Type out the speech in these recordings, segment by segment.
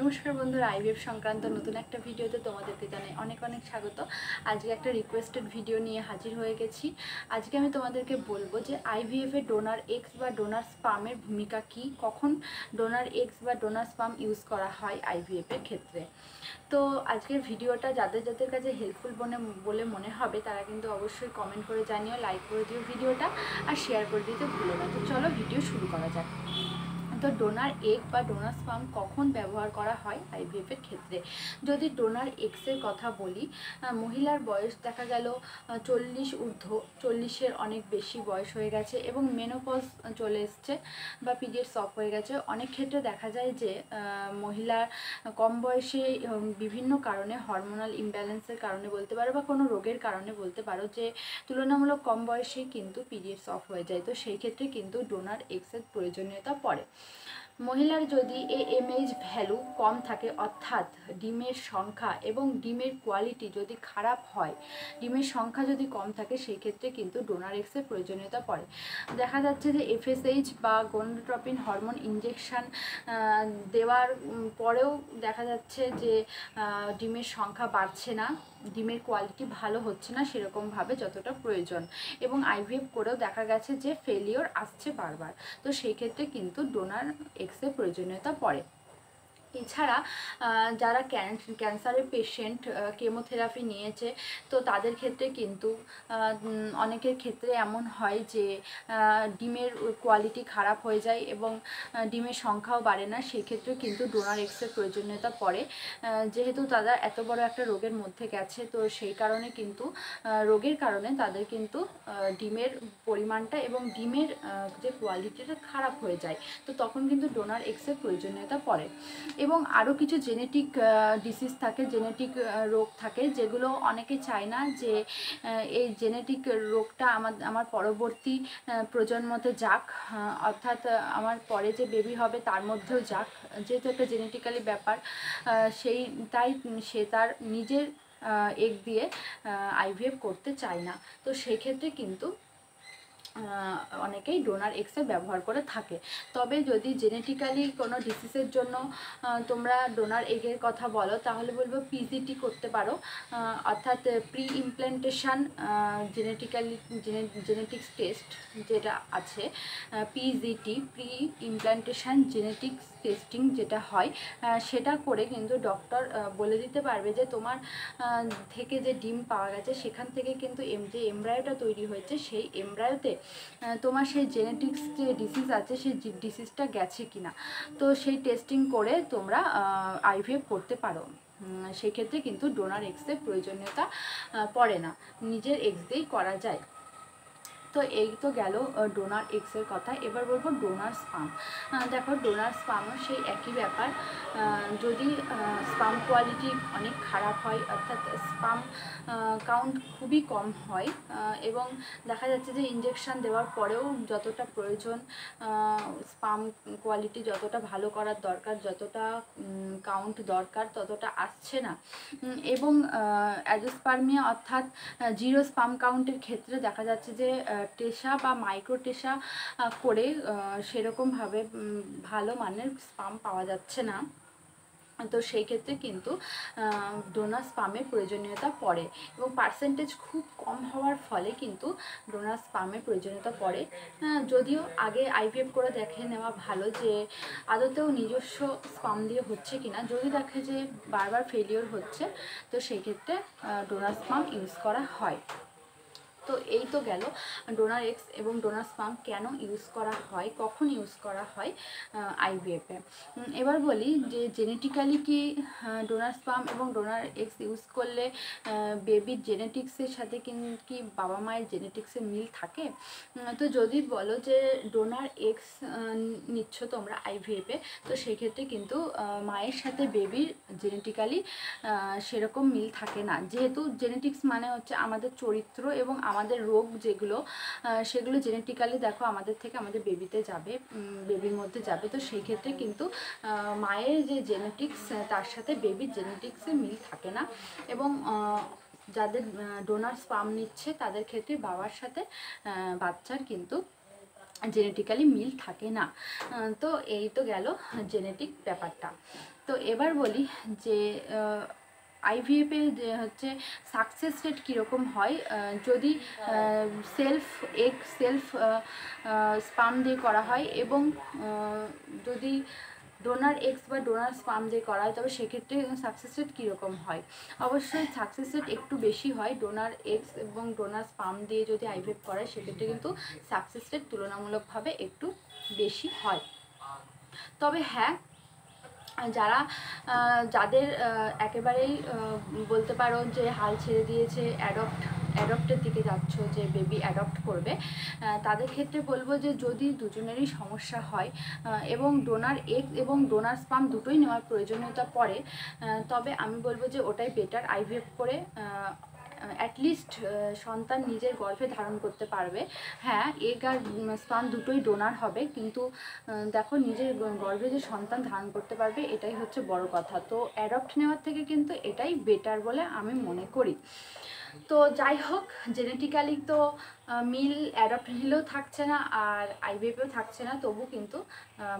নমস্কার বন্ধুরা আইভিএফ সংক্রান্ত নতুন একটা ভিডিওতে তোমাদেরকে জানাই অনেক অনেক স্বাগত। আজকে একটা রিকোয়েস্টেড ভিডিও নিয়ে হাজির হয়ে গেছি। আজকে আমি তোমাদেরকে বলব যে আইভিএফ ডোনার এক্স বা ডোনার স্পামের ভূমিকা কি? কখন ডোনার এক্স বা ডোনার স্পাম ইউজ করা হয় আইভিএফ এর ক্ষেত্রে? তো আজকের ভিডিওটা যাদের যাদের কাছে হেল্পফুল বনে, বলে মনে হবে, তারা কিন্তু অবশ্যই কমেন্ট করে জানিও লাইক করে দিও ভিডিওটা, আর শেয়ার করে দিতে ভুলো না। তো চলো ভিডিও শুরু করা যাক। তো ডোনার এগ বা ডোনার স্পাম কখন ব্যবহার করা হয় আইভিএফ এর ক্ষেত্রে? যদি ডোনার এক্সের কথা বলি মহিলার বয়স দেখা গেল চল্লিশ ঊর্ধ্ব চল্লিশের অনেক বেশি বয়স হয়ে গেছে এবং মেনোপজ চলে এসছে বা পিরিয়ডস অফ হয়ে গেছে। অনেক ক্ষেত্রে দেখা যায় যে আহ, মহিলার কম বয়সে বিভিন্ন কারণে হরমোনাল ইমব্যালেন্সের কারণে বলতে পারো বা কোনো রোগের কারণে বলতে পারো যে তুলনামূলক কম বয়সেই কিন্তু পিরিয়ডস অফ হয়ে যায়। তো সেই ক্ষেত্রে কিন্তু ডোনার এক্সের প্রয়োজনীয়তা পড়ে। মহিলার যদি এ এমএইচ ভ্যালু কম থাকে, অর্থাৎ ডিমের সংখ্যা এবং ডিমের কোয়ালিটি যদি খারাপ হয়, ডিমের সংখ্যা যদি কম থাকে, সেই ক্ষেত্রে কিন্তু ডোনার এক্সের প্রয়োজনীয়তা পড়ে। দেখা যাচ্ছে যে এফএসএইচ বা গোন্ডোট্রপিন হরমোন ইঞ্জেকশন দেওয়ার পরেও দেখা যাচ্ছে যে ডিমের সংখ্যা বাড়ছে না। ডিমের কোয়ালিটি ভালো হচ্ছে না সেরকমভাবে যতটা প্রয়োজন। এবং আইভিএফ করেও দেখা গেছে যে ফেলিওর আসছে বারবার। তো সেই ক্ষেত্রে কিন্তু ডোনার এক্সের প্রয়োজনীয়তা পড়ে। এছাড়া যারা ক্যান- ক্যান্সারের পেশেন্ট কেমোথেরাপি নিয়েছে, তো তাদের ক্ষেত্রে কিন্তু অনেকের ক্ষেত্রে এমন হয় যে ডিমের কোয়ালিটি খারাপ হয়ে যায় এবং ডিমের সংখ্যাও বাড়ে না সেই ক্ষেত্রে কিন্তু ডোনার এক্সের প্রয়োজনীয়তা পড়ে। যেহেতু তারা এত বড় একটা রোগের মধ্যে গেছে, তো সেই কারণে কিন্তু রোগের কারণে তাদের কিন্তু ডিমের পরিমাণটা এবং ডিমের যে কোয়ালিটিটা খারাপ হয়ে যায়, তো তখন কিন্তু ডোনার এক্সের প্রয়োজনীয়তা পড়ে। এবং আরও কিছু জেনেটিক ডিসিজ থাকে জেনেটিক রোগ থাকে, যেগুলো অনেকে চায় না যে এই জেনেটিক রোগটা আমার আমার পরবর্তী প্রজন্মতে যাক অর্থাৎ আমার পরে যে বেবি হবে তার মধ্যেও যাক। যেহেতু একটা জেনেটিক্যালি ব্যাপার সেই, তাই সে তার নিজের এগ দিয়ে আইভিএফ করতে চায় না। তো সেক্ষেত্রে কিন্তু অনেকেই ডোনার এক্সের ব্যবহার করে থাকে। তবে যদি জেনেটিক্যালি কোনো ডিসিজের জন্য তোমরা ডোনার এগের কথা বলো, তাহলে বলব পিজিটি করতে পারো। অর্থাৎ pre implantation genetically genetics test যেটা আছে PGT pre implantation genetics testing যেটা হয় সেটা করে কিন্তু ডক্টর বলে দিতে পারবে যে তোমার থেকে যে ডিম পাওয়া গেছে, সেখান থেকে কিন্তু এম, যে এমব্রায়োটা তৈরি হয়েছে, সেই এমব্রায়োতে তোমার সেই জেনেটিক্স যে ডিসিজ আছে, সেই ডিসিজটা গেছে কিনা? তো সেই টেস্টিং করে তোমরা আইভিএফ করতে পারো। সেক্ষেত্রে কিন্তু ডোনার এক্সের প্রয়োজনীয়তা পড়ে না। নিজের এক্স দিয়েই করা যায়। তো এই তো গেল ডোনার এক্সের কথা। এবার বলব ডোনার স্পাম দেখো ডোনার স্পামও সেই একই ব্যাপার। যদি স্পাম কোয়ালিটি অনেক খারাপ হয়, অর্থাৎ স্পাম কাউন্ট খুবই কম হয় এবং দেখা যাচ্ছে যে ইঞ্জেকশন দেওয়ার পরেও যতটা প্রয়োজন স্পাম কোয়ালিটি যতটা ভালো করার দরকার, যতটা কাউন্ট দরকার, ততটা আসছে না। এবং অ্যাজোস্পার্মিয়া অর্থাৎ জিরো স্পাম কাউন্টের ক্ষেত্রে দেখা যাচ্ছে যে টেসা বা মাইক্রো টেসা করে সেরকমভাবে ভালো মানের স্পাম পাওয়া যাচ্ছে না। তো সেই ক্ষেত্রে কিন্তু ডোনার স্পামের প্রয়োজনীয়তা পড়ে এবং পার্সেন্টেজ খুব কম হওয়ার ফলে কিন্তু ডোনার স্পামের প্রয়োজনীয়তা পড়ে। আহ, যদিও আগে আইভিএফ করে দেখে নেওয়া ভালো যে আদতেও নিজস্ব স্পাম দিয়ে হচ্ছে কিনা যদি দেখে যে বারবার ফেলিওর হচ্ছে তো সেই ক্ষেত্রে ডোনার স্পাম ইউজ করা হয়। তো এই তো গেল। ডোনার এক্স এবং ডোনার স্পাম কেন ইউজ করা হয়? কখন ইউজ করা হয়? আইভিএফে এবার বলি যে জেনেটিক্যালি কি ডোনার স্পাম এবং ডোনার এক্স ইউজ করলে বেবির জেনেটিক্সের সাথে কি বাবা মায়ের জেনেটিক্সের মিল থাকে? তো যদি বলো যে ডোনার এক্স নিচ্ছ তোমরা আইভিএফে তো সেক্ষেত্রে কিন্তু মায়ের সাথে বেবির জেনেটিক্যালি সেরকম মিল থাকে না। যেহেতু জেনেটিক্স মানে হচ্ছে আমাদের চরিত্র এবং আমাদের রোগ যেগুলো সেগুলো জেনেটিক্যালি দেখো আমাদের থেকে আমাদের বেবিতে যাবে বেবির মধ্যে যাবে। তো সেই ক্ষেত্রে কিন্তু মায়ের যে জেনেটিক্স তার সাথে বেবির জেনেটিক্সের মিল থাকে না। এবং যাদের ডোনার স্পাম নিচ্ছে, তাদের ক্ষেত্রে বাবার সাথে বাচ্চার কিন্তু জেনেটিক্যালি মিল থাকে না। তো এই তো গেল জেনেটিক ব্যাপারটা। তো এবার বলি যে আইভিএফে যে হচ্ছে সাকসেস রেট কীরকম হয় যদি সেলফ এগ সেলফ স্পাম দিয়ে করা হয় এবং যদি ডোনার এক্স বা ডোনার স্পাম দিয়ে করা হয়, তবে সেক্ষেত্রে সাকসেস রেট কীরকম হয়? অবশ্যই সাকসেস রেট একটু বেশি হয় ডোনার এক্স এবং ডোনার স্পাম দিয়ে যদি আইভিএফ করায় সেক্ষেত্রে কিন্তু সাকসেস রেট তুলনামূলকভাবে একটু বেশি হয়। তবে হ্যাঁ যারা যাদের একেবারেই বলতে পারো যে হাল ছেড়ে দিয়েছে অ্যাডপ্ট অ্যাডপ্টের দিকে যাচ্ছ, যে বেবি অ্যাডপ্ট করবে তাদের ক্ষেত্রে বলব যে যদি দুজনেরই সমস্যা হয় এবং ডোনার এগ এবং ডোনার স্পাম দুটোই নেওয়ার প্রয়োজনীয়তা পড়ে তবে আমি বলব যে ওটাই বেটার আইভিএফ করে অ্যাটলিস্ট সন্তান নিজের গর্ভে ধারণ করতে পারবে। হ্যাঁ এগ আর স্পান দুটোই ডোনার হবে, কিন্তু দেখো নিজের গর্ভে যে সন্তান ধারণ করতে পারবে, এটাই হচ্ছে বড় কথা। তো অ্যাডপ্ট নেওয়ার থেকে কিন্তু এটাই বেটার বলে আমি মনে করি। তো যাই হোক জেনেটিক্যালি তো মিল অ্যাডপ্ট নিলেও থাকছে না আর আইভিএফেও থাকছে না, তবু কিন্তু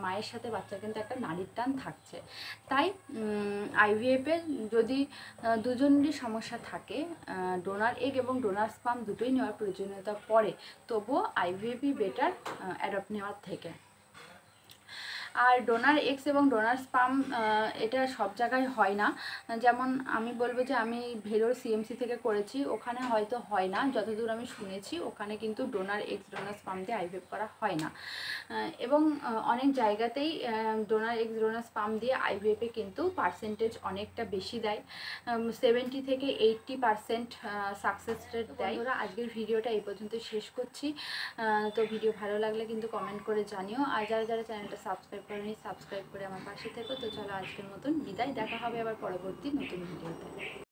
মায়ের সাথে বাচ্চার কিন্তু একটা নারীর টান থাকছে। তাই আইভিএফে যদি দুজনেরই সমস্যা থাকে ডোনার এগ এবং ডোনার স্পাম দুটোই নেওয়ার প্রয়োজনীয়তা পড়ে, তবুও আইভিএফই বেটার অ্যাডপ্ট নেওয়ার থেকে। আর ডোনার এক্স এবং ডোনার স্পাম এটা সব জায়গায় হয় না। যেমন আমি বলব যে আমি ভেলোর সিএমসি থেকে করেছি, ওখানে হয়তো হয় না, যতদূর আমি শুনেছি, ওখানে কিন্তু ডোনার এক্স ডোনার স্পাম দিয়ে আইভিএফ করা হয় না। এবং অনেক জায়গাতেই ডোনার এক্স ডোনার স্পাম দিয়ে আইভিএফে কিন্তু পার্সেন্টেজ অনেকটা বেশি দেয়। সেভেন্টি থেকে এইট্টি পার্সেন্ট সাকসেস রেট দেয়। ওরা আজকের ভিডিওটা এই পর্যন্ত শেষ করছি। তো ভিডিও ভালো লাগলে কিন্তু কমেন্ট করে জানিও। আর যারা যারা চ্যানেলটা সাবস্ক্রাইব করেনি সাবস্ক্রাইব করে আমার পাশে থেকো। তো চলো আজকের মতন বিদায়। দেখা হবে আবার পরবর্তী নতুন ভিডিওতে